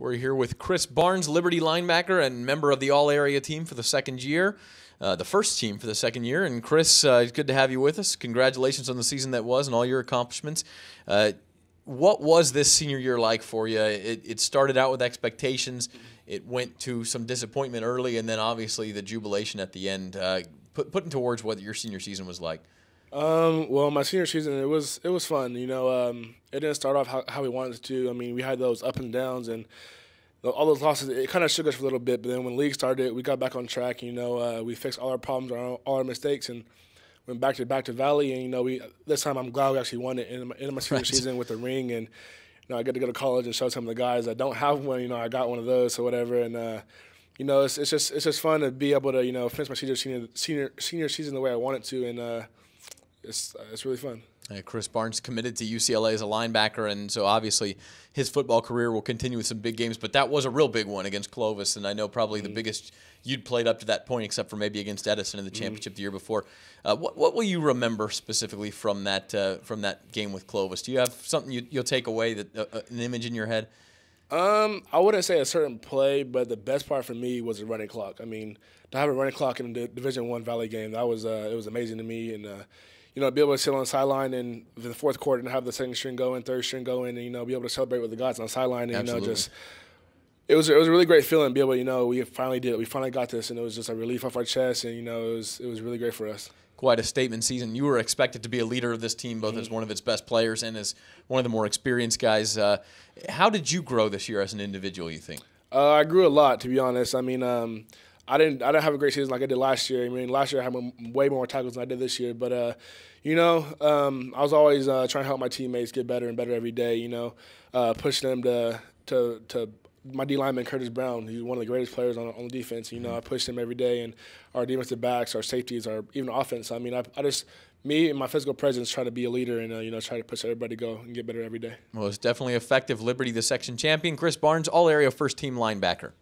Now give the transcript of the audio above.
We're here with Krys Barnes, Liberty linebacker and member of the All Area team for the second year, uh, the first team for the second year. And Krys, uh, it's good to have you with us. Congratulations on the season that was and all your accomplishments. Uh, what was this senior year like for you? It, it, started out with expectations. It went to some disappointment early, and then obviously the jubilation at the end. Uh, put, putting towards what your senior season was like. Um, well, my senior season it was it was fun. You know, um, it didn't start off how, how we wanted it to. I mean, we had those up and downs and all those losses. It kind of shook us for a little bit, but then when league started, we got back on track. You know, uh, we fixed all our problems, all, all our mistakes, and went back to back to Valley. And you know, we this time I'm glad we actually won it in my, in my senior right. season with a ring, and you know, I get to go to college and show some of the guys that don't have one. You know, I got one of those or whatever, and. Uh, you know, it's, it's just it's just fun to be able to you know finish my senior senior senior senior season the way I wanted to, and uh, it's uh, it's really fun. Uh, Krys Barnes committed to UCLA as a linebacker, and so obviously his football career will continue with some big games. But that was a real big one against Clovis, and I know probably mm-hmm. the biggest you'd played up to that point, except for maybe against Edison in the mm-hmm. championship mm-hmm. the year before. Uh, what, what will you remember specifically from that uh, from that game with Clovis? Do you have something you, will take away that uh, uh, an image in your head? Um, I wouldn't say a certain play, but the best part for me was the running clock. I mean, to have a running clock in the Division One Valley game, that was it was amazing to me, and you know, be able to sit on the sideline in the fourth quarter and have the second string go in, third string go in, and you know, be able to celebrate with the guys on the sideline, and Absolutely. you know, just it was it was a really great feeling. To be able, to, you know, we finally did it. We finally got this, and it was just a relief off our chest, and you know, it was it was really great for us. Quite a statement season. You were expected to be a leader of this team, both mm-hmm. as one of its best players and as one of the more experienced guys. Uh, how did you grow this year as an individual? You think? Uh, I grew a lot, to be honest. I mean. Um, I didn't I didn't have a great season like I did last year. I mean, last year I had way more tackles than I did this year. But uh, you know, um, I was always uh, trying to help my teammates get better and better every day. You know, uh, push them to to to my D lineman Curtis Brown. He's one of the greatest players on, on the defense. You know, I push him every day, and our defensive backs, our safeties, our even offense. I mean, I, I just me and my physical presence try to be a leader and uh, you know try to push everybody to go and get better every day. Well, it's definitely effective. Liberty, the section champion, Krys Barnes, all area first team linebacker.